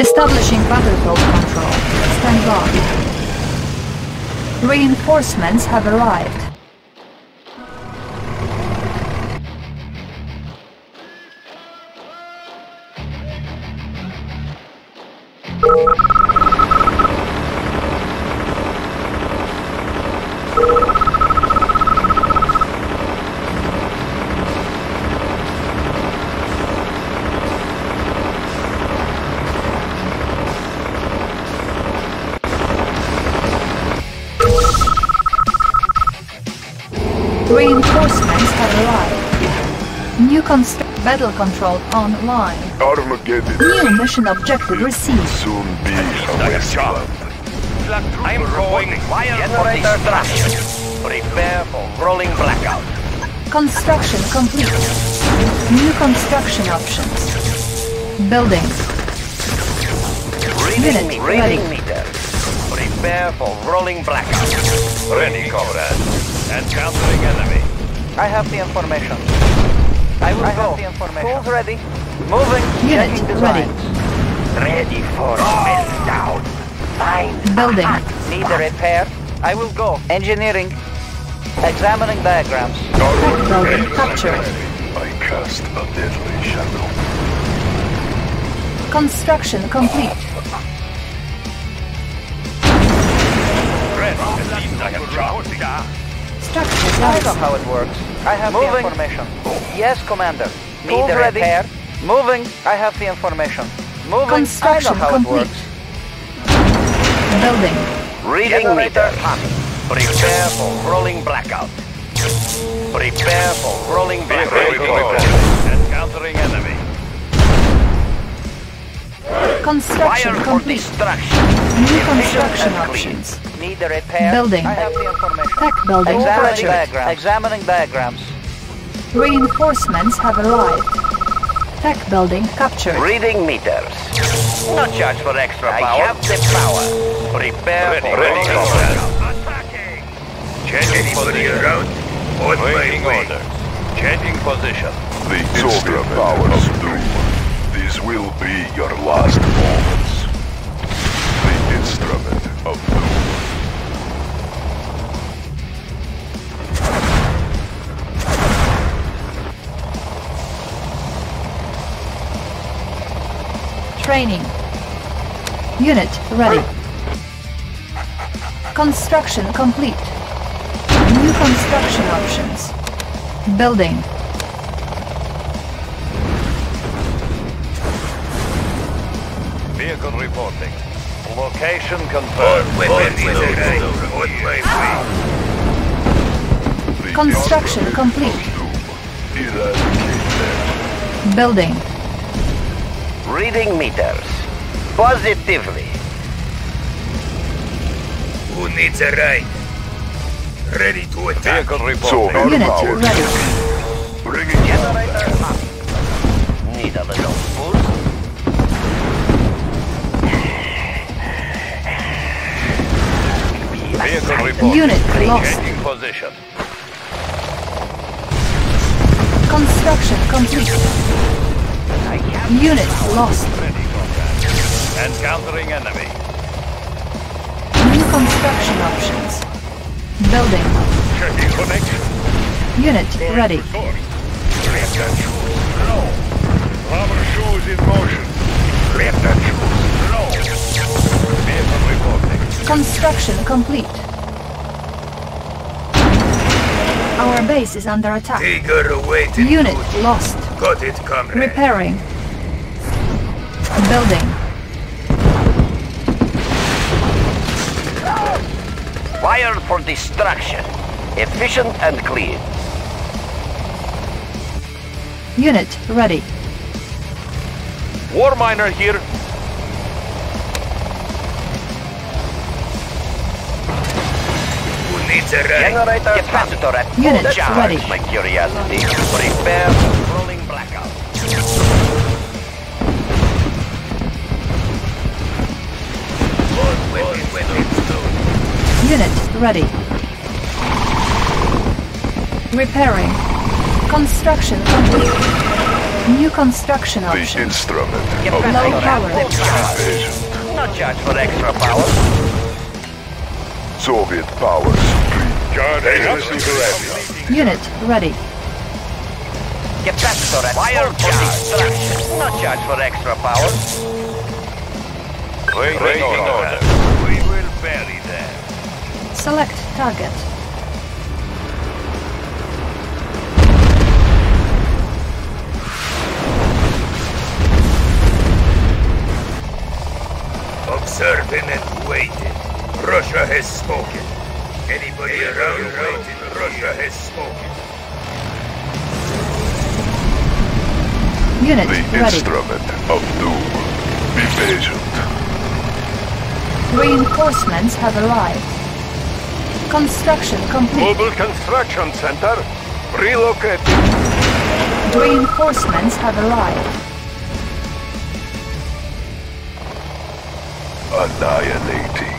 Establishing battlefield control. Stand by. Reinforcements have arrived. Construct battle control online. Armageddon New mission objective received. soon be a wasteland. I'm going fire for destruction. Prepare for rolling blackout. Construction complete. New construction options. Building. Reading, Unit reading ready. meter. Prepare for rolling blackout. Ready, comrade. Encountering enemy. I have the information. I will I go. have the information. Tools ready. Moving. Unit Checking ready. designs. Ready for meltdown. Find Building. Ah, need a repair. I will go. Engineering. Examining diagrams. Building captured. I cast a deadly shadow. Construction complete. Red, it seems I have dropped. Structure I know how it works. I have Moving. the information. Yes, Commander. Need Tools ready. repair. Moving. I have the information. Moving. Construction I know how complete. it works. Building. Reading Generator meter. Prepare for rolling blackout. Prepare for rolling blackout. Encountering enemy. Construction Fire for complete. destruction. New construction and clean. options. Need a repair. Building. I have the information. Tech building Examining captured. diagrams. Examining diagrams. Reinforcements have arrived. Tech building captured. Reading meters. No charge for extra power. I have the power. Prepare for rolling blackout. Attacking. Changing position. around? On Waiting orders. Changing position. The instrument powers doom. These will be your last moments. The instrument of doom. Training. Unit ready. Construction complete. New construction options. Building. Vehicle reporting. Location confirmed. On my The Construction complete. of doom. Eradicate them. Building. Reading meters. Positively. Who needs a ride? Ready to attack. Vehicle So reporting. our Unit power ready. Bring it Generator up. Need a little boost. Vehicle reporting. Unit lost. Changing position. Construction complete. I have Unit lost. Encountering enemy. New construction options. Building. Checking connection. Unit ready. Left and choose slow. Rubber shoes in motion. Left and choose slow. Vehicle reporting. Construction complete. Our base is under attack. Tiger awaited. Unit lost. Got it, comrade. Repairing. Building. Wired for destruction. Efficient and clean. Unit ready. War miner here. Who needs a? Generator capacitor at full Unit charge. ready. My curiosity. Prepare Unit ready. Repairing. Construction complete. New construction The options. instrument Get of Low on power. that. Not charge for extra power. Soviet power supreme. Unit ready. Get back to that. Fire for destruction. Not charge for extra power. Waiting order. We will bury them. Select target. Observing and waiting. Russia has spoken. Anybody around waiting? Russia has spoken. Unit The ready. instrument of doom. Be patient. Reinforcements have arrived. Construction complete. Mobile Construction Center. Relocate. Reinforcements have arrived. Annihilating.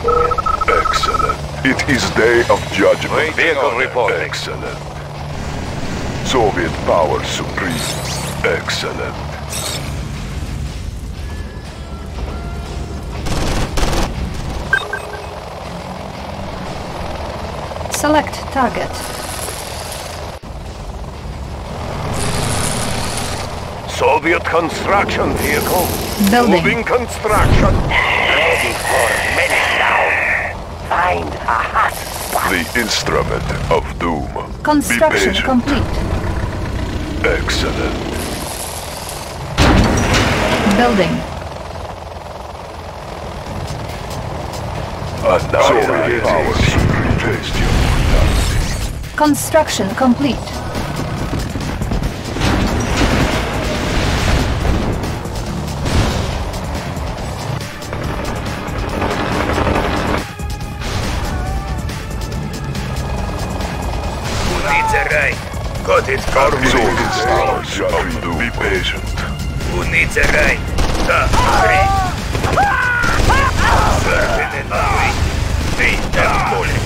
Excellent. It is day of judgment. Waiting Vehicle order. reporting. Excellent. Soviet power supreme. Excellent. Select target. Soviet construction vehicle. Building. construction. Ready for meltdown. Find a hot spot. The instrument of doom. Construction complete. Excellent. Building. Soviet power supreme. Taste your brutality. Construction complete. Who needs a ride? Got it covered. Be patient. Who needs a? The three. Observing and them bullets.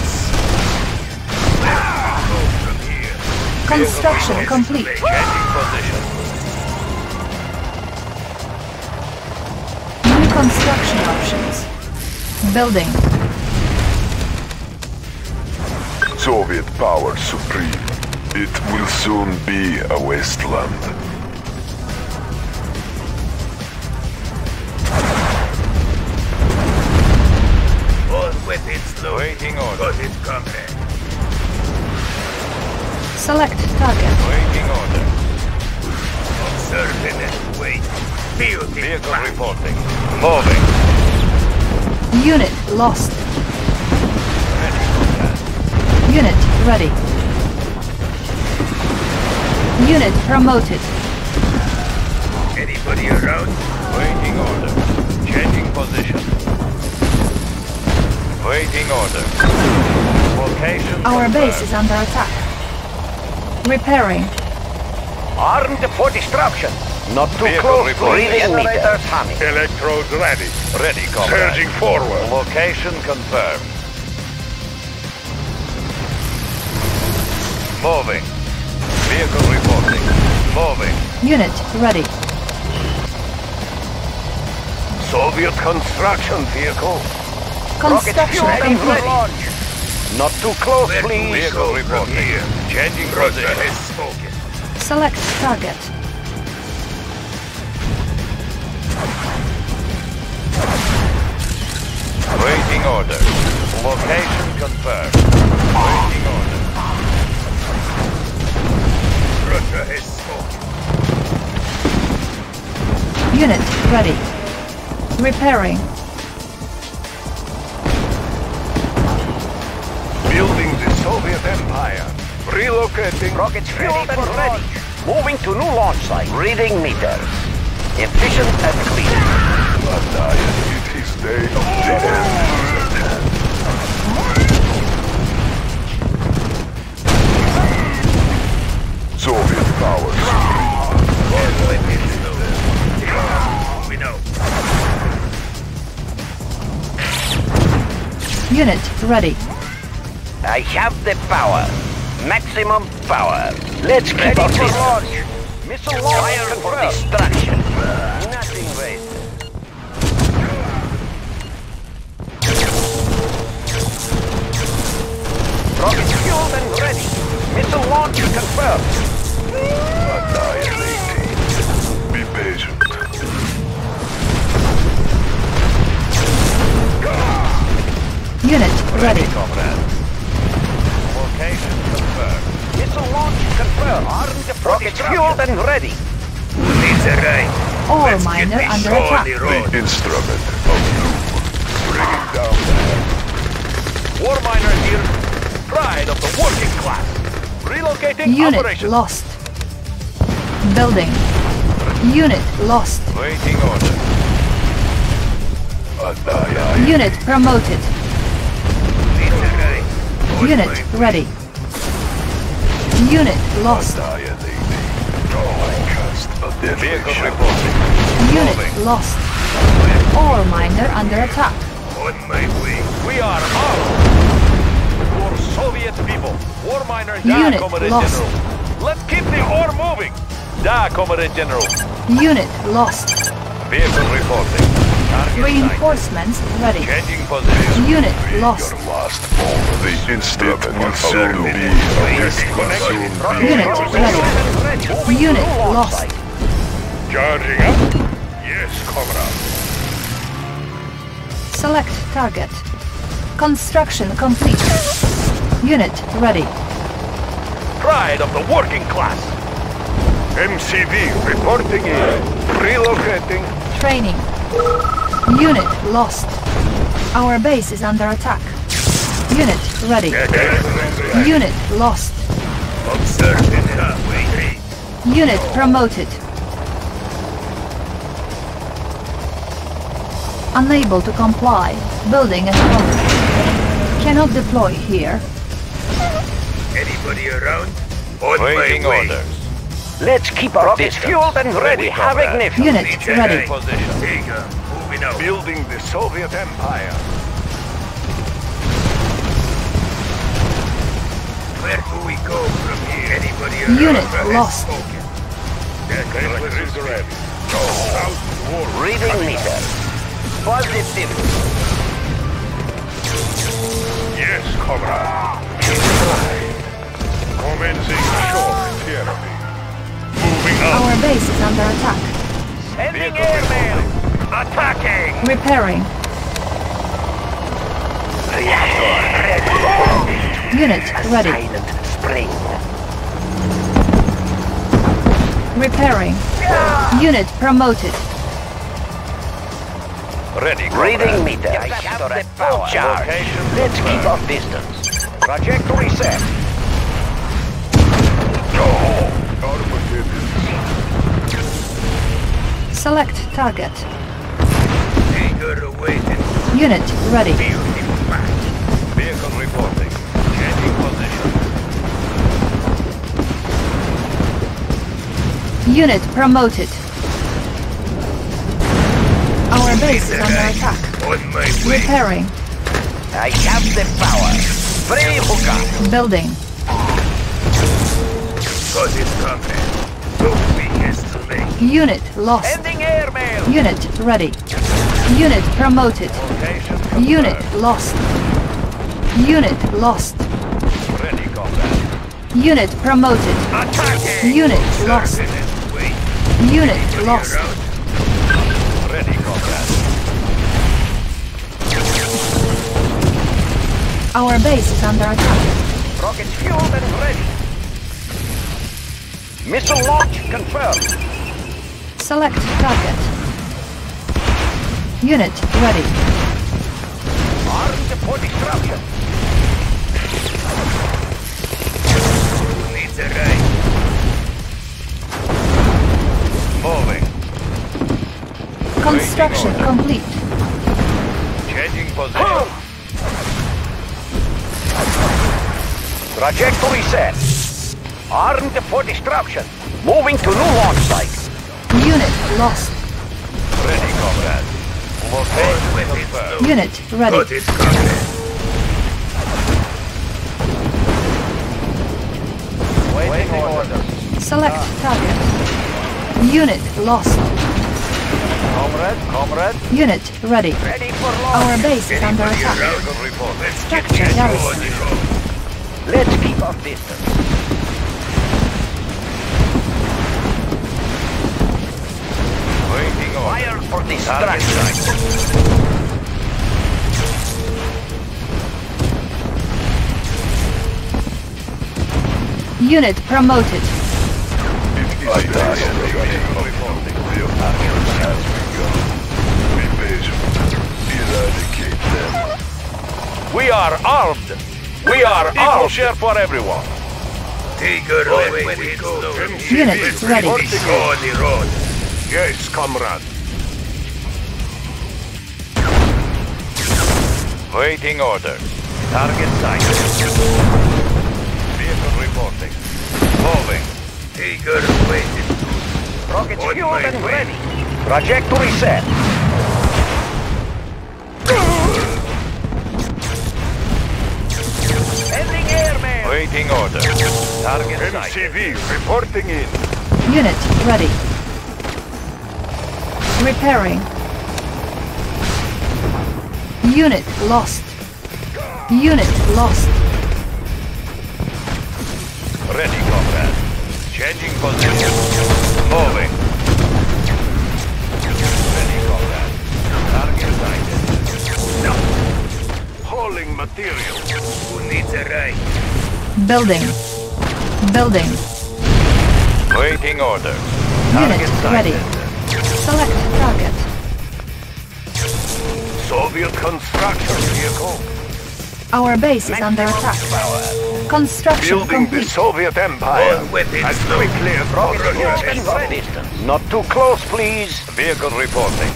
Construction complete. New construction options. Building. Soviet power supreme. It will soon be a wasteland. All weapons loaded. Waiting order. Got it, comrade. Select target. Waiting order. Observing and waiting. Beauty Vehicle plan. reporting. Moving. Unit lost. Ready. Unit ready. Unit promoted. Anybody around? Waiting order. Changing position. Waiting order. Location Our base is under attack. Repairing. Armed for destruction. Not too Vehicle close to reporting. reading meters humming. Electrodes ready. Ready, comrade. forward. Location confirmed. Moving. Vehicle reporting. Moving. Unit ready. Soviet construction vehicle. Construction complete. Not too close, Where please. Vehicle go reporting. here? Changing Russia position. has spoken. Select target. Waiting order. Location confirmed. Waiting order. Russia has spoken. Unit ready. Repairing. Relocating. Rockets ready for ready. Moving to new launch site. Reading meters. Efficient and clean. It is day of the end is. Soviet power supreme. All weapons loaded. We know. Unit ready. I have the power. Maximum power. Let's keep up this. Missile launch Fire for destruction. Nothing wasted. Rocket fueled and ready. Missile launch confirmed. Annihilating. Be patient. Unit ready. comrade. Missile launch confirmed. Armed Rocket fueled and ready. Needs a ride. Ore Let's miner this under attack. the. The instrument of doom. Bring it down. War miner here. Pride of the working class. Relocating Unit operations. lost. Building. Unit lost. Waiting order. Unit promoted. Needs a ride. On Unit ready. Unit lost. Annihilating. Cast a deadly Vehicle reporting. Unit lost. Ore miner under attack. On my way. We are armed. For Soviet people. War miner Da, Unit Comrade lost. General. Let's keep the ore moving. Da, Comrade General. Unit lost. Vehicle reporting. Target sight. Reinforcements ready. Changing position. Unit Your lost. last moment. The instrument will soon be Unit a Connecting. soon Unit ready. Unit lost. Charging up. Yes, comrade. Select target. Construction complete. Unit ready. Pride of the working class. MCV reporting in. Relocating. Training. Unit lost. Our base is under attack. Unit ready. Unit lost. Observing halfway. Unit promoted. Unable to comply. Building at home. Cannot deploy here. Anybody around? On Waiting my orders. Let's keep our Rockets fueled and ready. Ready, Have comrade. ignition. Unit ready. Position. Tiger, moving out. Building the Soviet Empire. Where do we go from here? Anybody around? Unit has lost. spoken. That is. Reading meter. Positive. Yes, comrade. Commencing shock therapy. Moving Our base is under attack. Sending airmail. Attacking. Repairing. Unit ready. spring. Repairing. Unit promoted. Ready. Reading meter. I have the power. Charge. Let's keep our distance. Trajectory set. Select target. Tiger awaiting. Unit ready. Match. Vehicle reporting. Changing position. Unit promoted. Our base is under attack. On my way. Repairing. I have the power. Free hooker. Building. Got it, comrade. Don't be hesitant. Unit lost. Unit ready. Unit promoted. Unit lost. Unit lost. Ready. Unit promoted. Attacking. Unit lost. Unit lost. Ready. Our base is under attack. Rockets fueled and ready. Missile launch confirmed. Select target. Unit ready. Armed for destruction. Needs a ride? Moving. Construction complete. Changing position. Trajectory set. Armed for destruction. Moving to new launch site. Unit lost. Ready, comrade. Location Weapons confirmed. low. Unit ready. Got. Waiting orders. Select target. Unit lost. Comrade, comrade, Unit ready. ready for launch. Our base is under attack. around? Vehicle report. Let's get Structure this garrison. on the road. Let's keep our distance. Fire for distraction. Unit promoted. I die already. The apocalypse has begun. Be patient. Eradicate them. We are armed. We are armed. share for everyone. Take her away when we go. Unit Let's ready. get on the road. Yes, comrade. Waiting order. Target sighted. Vehicle reporting. Moving. Take her away. Rockets On fueled and way. ready. Trajectory set. Ending airman. Waiting order. Target sighted. reporting in. Unit ready. Repairing. Unit lost. Unit lost. Ready, comrade. Changing position. Moving. Ready, comrade. Target sighted. Hauling material. Who needs a ride? Building. Building. Waiting order. Unit ready. Select target. Soviet construction vehicle. Our base is under attack. Construction Building the. Soviet Empire. As quickly as possible. fuel and distance. Not too close, please. Vehicle reporting.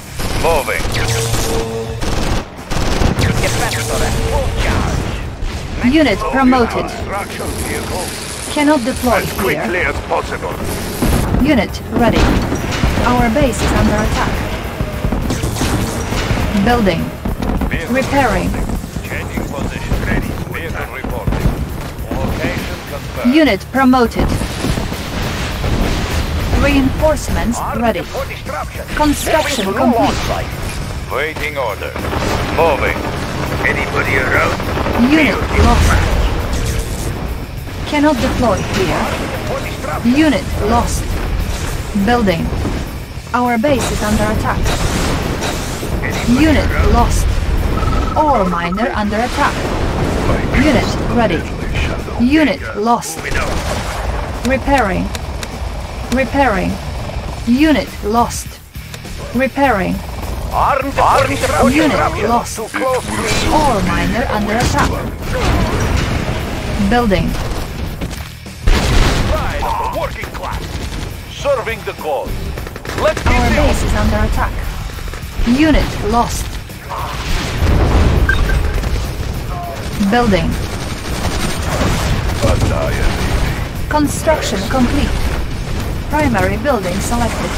Moving. Get faster at full charge. Unit promoted. Construction vehicle. Cannot deploy As here. quickly as possible. Unit ready. Our base is under attack. Building. Vehicle Repairing. reporting. Changing position. Ready. Vehicle reporting. Location confirmed. Unit promoted. Reinforcements ready. For. Construction complete. Waiting order. Moving. Anybody around? Unit lost. Cannot deploy here. Unit lost. Building. Our base is under attack. Unit lost. Ore miner under attack. Unit ready. Unit lost. Repairing. Repairing. Unit lost. Repairing. Armed. Unit lost. Too close, please. Ore miner under attack. Building. Pride of the working class. Serving the cause. Let's Our base is under attack. Unit lost. Building. Annihilating. Construction complete. Primary building selected.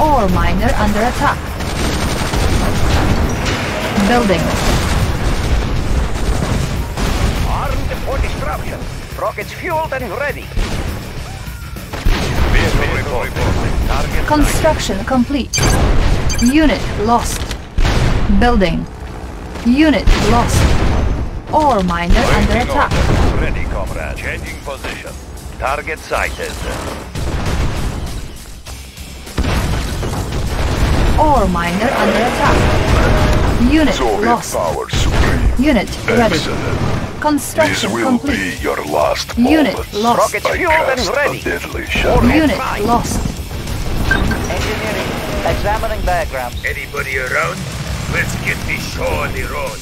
Ore miner under attack. Building. Armed for disruption. Rockets fueled and ready. Vehicle reporting. Target Construction complete. Unit lost. Building. Unit lost. Ore miner under attack. order. Ready, comrade. Changing position. Target sighted. Ore miner under attack. Unit Soviet lost. power supreme. Unit ready. Excellent. This Construction will complete. be your last Unit moments. lost. Rockets I fueled and ready. a deadly shadow. Unit right. lost. Engineering. Examining diagrams. Anybody around? Let's get this show on the road.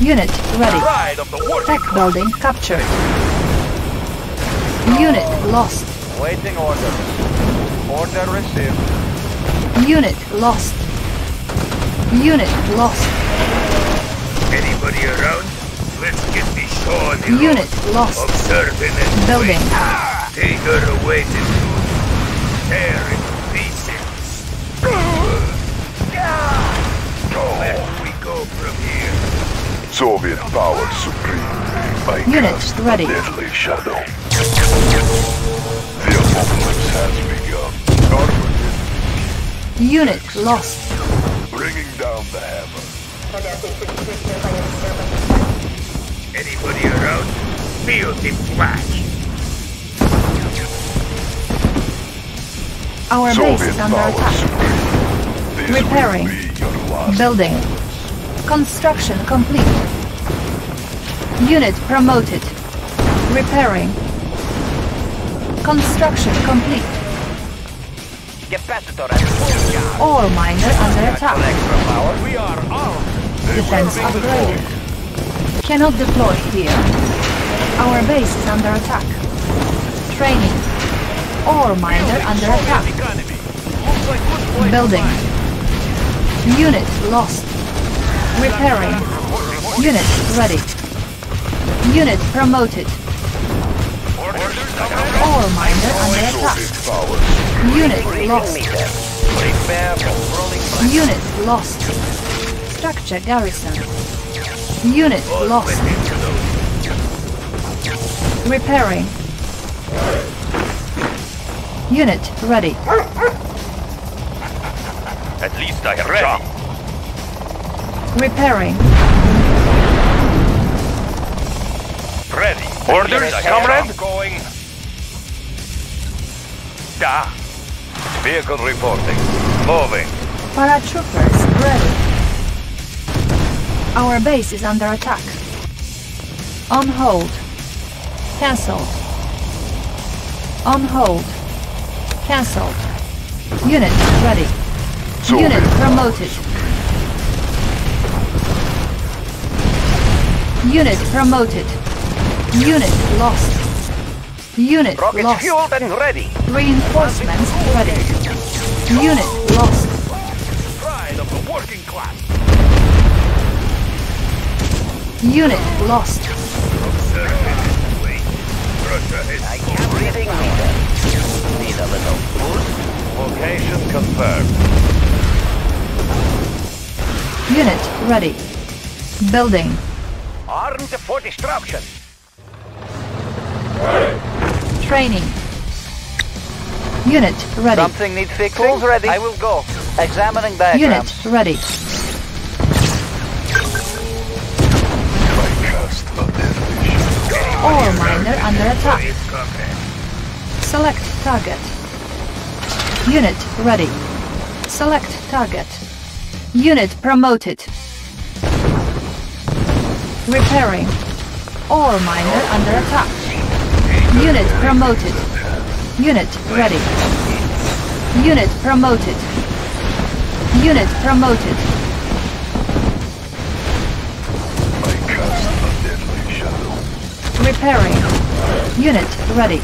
Unit ready. Pride of the working Tech building captured. Unit lost. Waiting order. Order received. Unit lost. Unit lost. Anybody around? Let's get this show on the road. Unit lost. Observing and Building. wait. Ah! Take her away to tear Where we go from here? Soviet power supreme. I Unit cast ready. deadly shadow. The apocalypse has begun. Unit lost. Bringing down the hammer. Anybody around? Feel the flash. Our base Soviet is under attack. supreme. Repairing. Building. Construction complete. Unit promoted. Repairing. Construction complete. Ore miner under attack. Defense upgraded. Cannot deploy here. Our base is under attack. Training. Ore miner under attack. Building. Unit lost. Repairing. Unit ready. Unit promoted. Ore miner under attack. Unit lost. Unit lost. Structure garrison. Unit lost. Repairing. Unit ready. At least I have ready. Repairing. Ready. Orders, comrade? Going. Da. Vehicle reporting. Moving. Paratroopers ready. Our base is under attack. On hold. Cancelled. On hold. Cancelled. Unit ready. Soviet Unit promoted. Unit promoted. Unit lost. Unit Rockets lost. fueled and ready. Reinforcements ready. Unit lost. Pride of the working class. Unit lost. I can't reading meter. Need a little boost. Location confirmed. Unit ready. Building. Armed for destruction. Training. Unit ready. Something needs fixing? Tools ready. I will go. Examining diagrams. Unit ready. I cast a deadly shadow. Ore miner under attack. Select target. Unit ready. Select target. Unit promoted. Repairing. Ore miner under attack. Unit promoted. Unit ready. Unit promoted. Unit promoted. Repairing. Unit ready.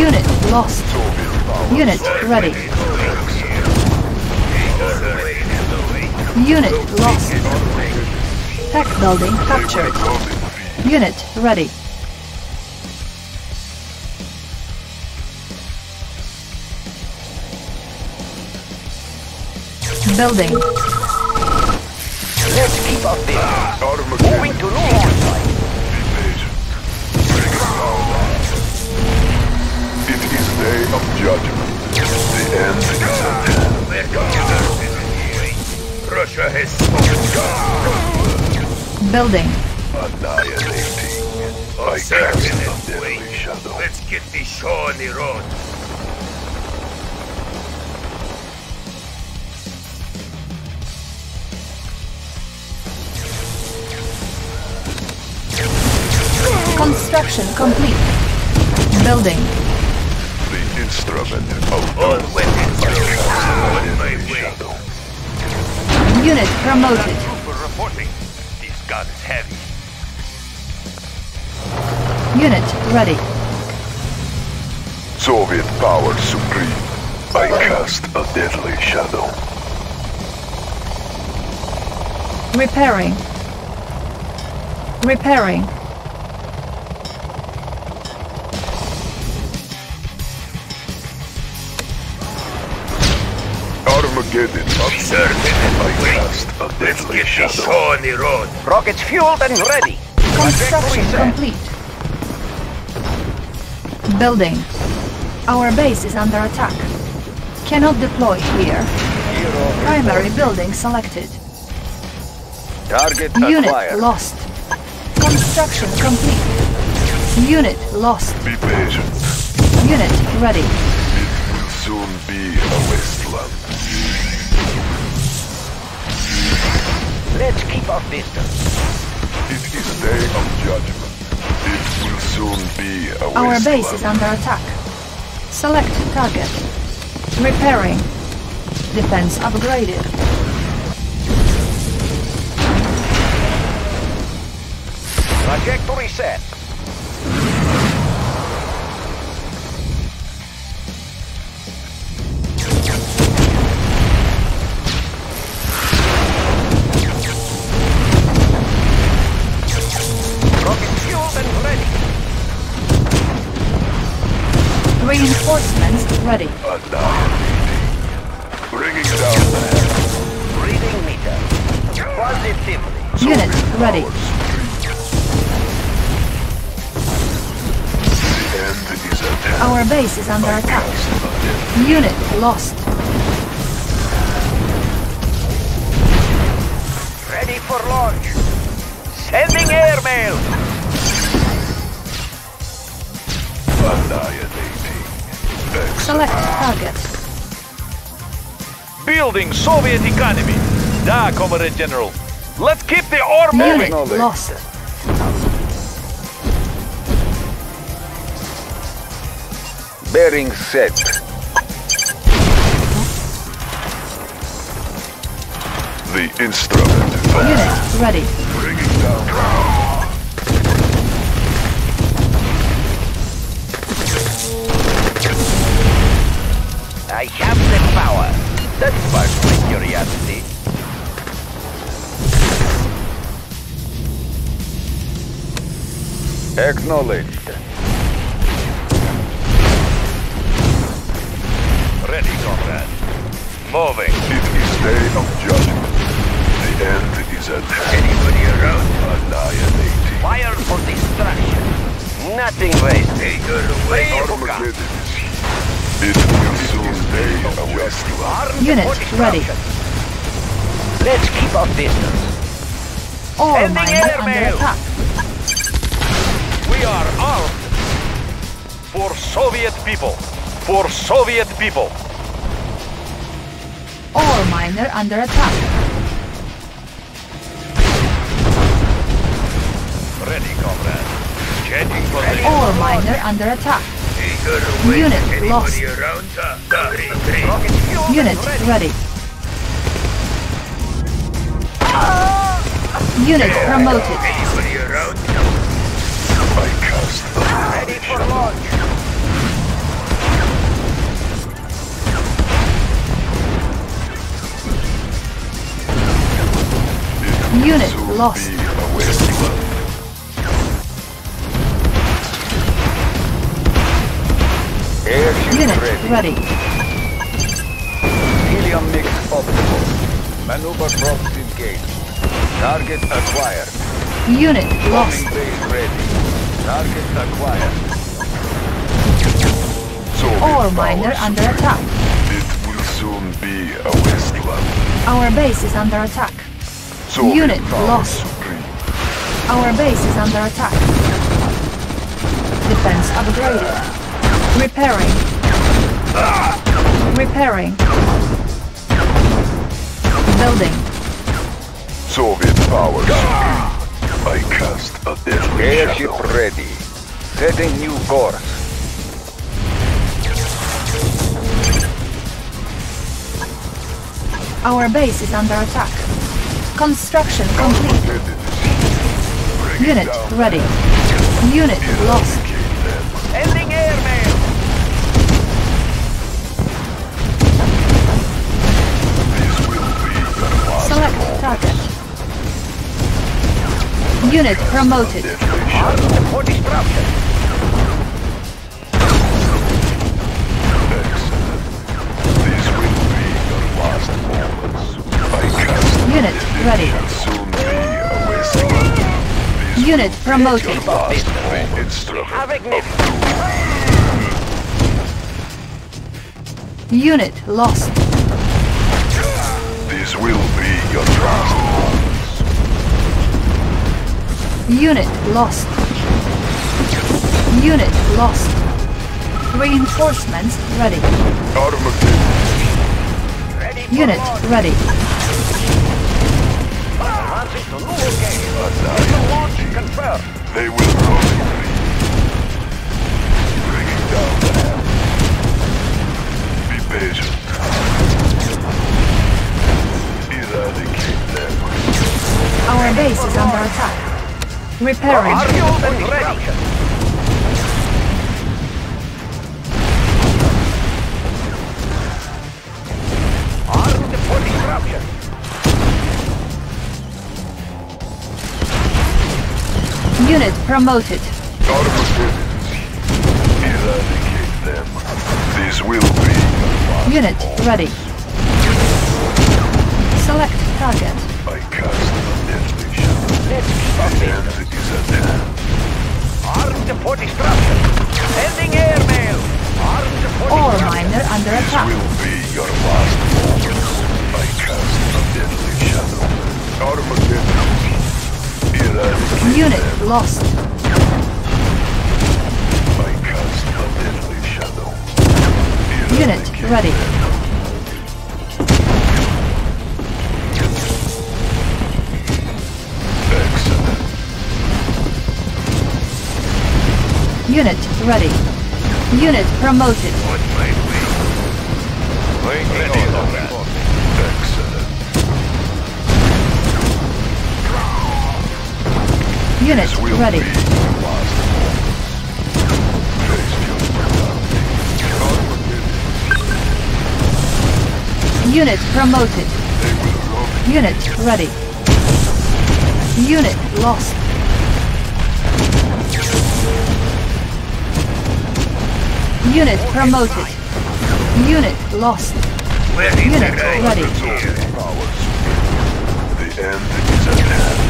Unit lost. Unit ready. Unit lost. Tech building captured. Unit ready. Building. Let's keep up this. Armageddon. Moving to new hard site. Invasion. Bring it down. It is day of judgment. The end is at hand. Russia has spoken. Building. Annihilating. I Observe cast and a shadow. Let's get this show on the road. Construction complete. Building. The instrument of All weapons are on my way. shadow. Unit promoted. Trooper reporting. This gun is heavy. Unit ready. Soviet power supreme. I cast a deadly shadow. Repairing. Repairing. Armageddon. Observe I and wait. cast a Let's deadly get this shadow. show on the road. Rockets fueled and ready. Construction complete. Building. Our base is under attack. Cannot deploy here. Primary building selected. Target Unit acquired. lost. Construction complete. Unit lost. Be patient. Unit ready. It Will soon be a wasteland. Let's keep our distance. It is day of judgment. It will soon be a wasteland. Our base is under attack. Select target. Repairing. Defense upgraded. Trajectory set. Ready. Bringing down. Reading meter. Positively. Unit ready. powers free. The end is at hand. Our base is under attack. Unit lost. Ready for launch. Sending airmail. Select target. Building Soviet economy. Da, Comrade General. Let's keep the ore Unit moving. lost. Bearing set. The instrument. Unit ready. Bringing down. I have the power. That sparks my curiosity. Acknowledged. Ready, comrade. Moving. It is day of judgment. The end is at hand. Anybody around? Annihilating. Fire for destruction. Nothing wasted. Take her away. Armageddon. It will soon be a wasteland. Unit ready. Let's keep our distance. All Sending miner under airmail. attack. We are armed. For Soviet people. For Soviet people. Ore miner under attack. Ready, comrade. Changing position. Ore miner under attack. Take her away. Unit lost. around? Uh, green, green. Rocket fuel Unit ready. ready. Unit promoted. I cast the Ready for launch. Unit lost. Airship Unit ready. ready. Helium mix optimal. Maneuver props engaged. Target acquired. Unit lost. Bombing base ready. Target acquired. Soviet Ore miner under attack. It will soon be a wasteland. Our base is under attack. Soviet Unit lost. free. Our base is under attack. Defense upgraded. Repairing. Repairing. Building. Soviet powers. I cast a deadly Airship shadow. ready. Setting new course. Our base is under attack. Construction complete. Armageddon. Bring it Unit ready. Unit lost. Moment. Instrument Have of ignited. doom. Unit lost. This will be your last. Unit lost. Unit lost. Reinforcements ready. Armageddon. Unit ready. They will free. Bringing down. Be patient. Eradicate them. Our base is under attack. Repairing. Fueled and ready. Armed for disruption. Unit promoted. Armageddon. Eradicate them. This will be Unit ready. Select target. Lost. I cast a deadly. Unit Eradicate ready. them. Excellent. Unit ready. Unit promoted. Mortality. ready. Unit promoted. They Unit ready. Unit lost. Unit promoted. Unit lost. Where is Unit ready. The end is at hand.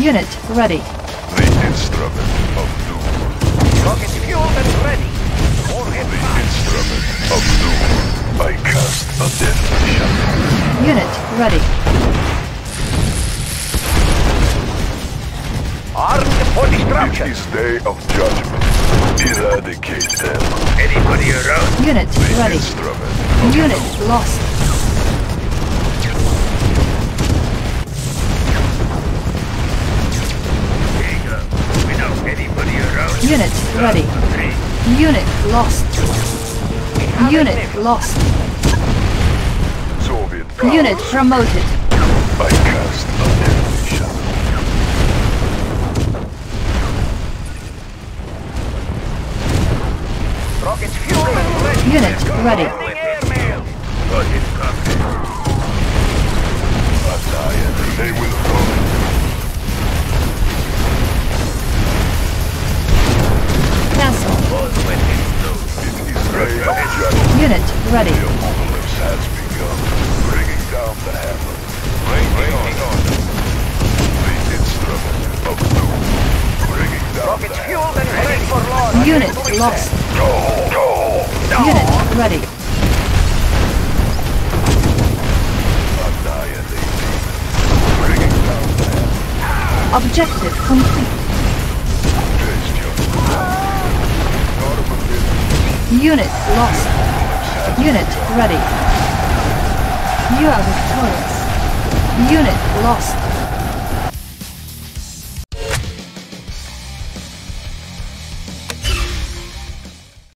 Unit ready. The instrument of doom. Rockets fueled and ready. Warhead The instrument of doom. I cast a deadly shadow. Unit ready. Armed for It disruption. is day of judgment. Eradicate them. Anybody around? Unit The ready. instrument of Unit lost. Unit ready. Unit lost. Unit lost. Soviet. Unit promoted. I cast a deadly shadow. Rockets fueled. Unit ready. Ready. The apocalypse has begun. Bringing down the hammer. Waiting order. The instrument of doom. Bringing down Rockets the fueled and ready for launch. Unit lost. Go, go. Unit ready. Annihilate. Bringing down the hammer. Objective complete. Taste your Armageddon. Unit lost. Unit ready. You are victorious. Unit lost.